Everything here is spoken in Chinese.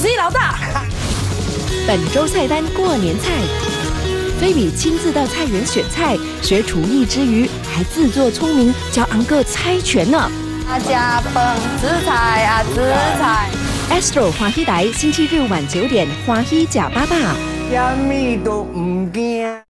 恭老大！本周菜单过年菜，菲比亲自到菜园选菜，学厨艺之余，还自作聪明教昂哥猜拳呢。大家捧紫菜啊，紫菜！Astro 华熙台星期日晚九点，华熙假爸爸。什么都唔惊。